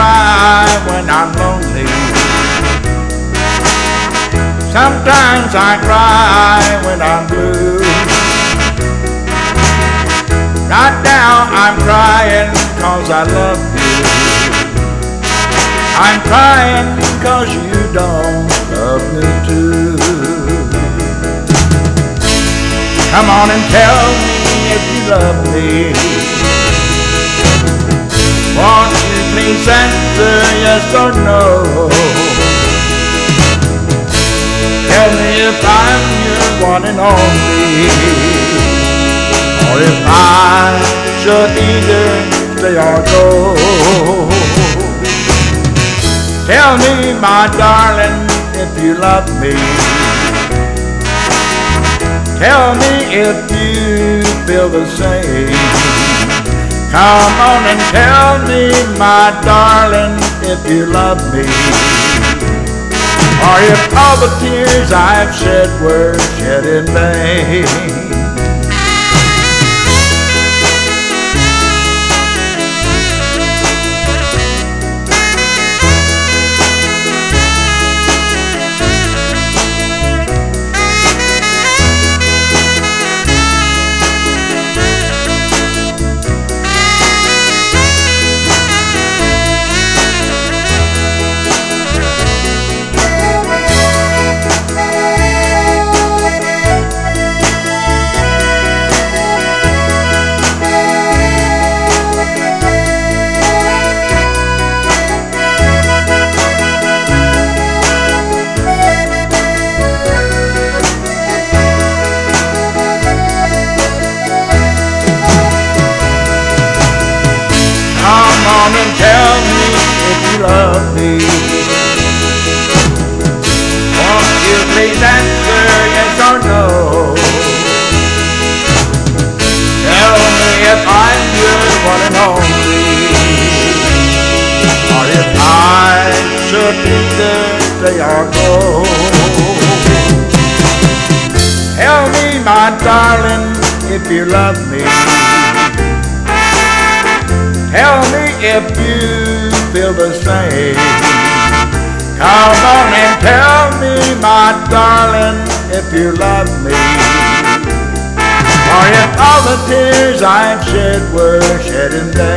cry when I'm lonely. Sometimes I cry when I'm blue. Right now I'm crying cause I love you. I'm crying cause you don't love me too. Come on and tell me if you love me. Won't you please answer yes or no? Tell me if I'm your one and only, or if I should either stay or go. Tell me, my darling, if you love me. Tell me if you feel the same. Come on and tell me, my darling, if you love me. Or if all the tears I've shed were shed in vain. Me. Won't you please answer yes or no? Tell me if I'm your one and only, or if I should either stay or go. Tell me, my darling, if you love me. Tell me if you feel the same. Come on and tell me, my darling, if you love me. Or if all the tears I've shed were shed in vain.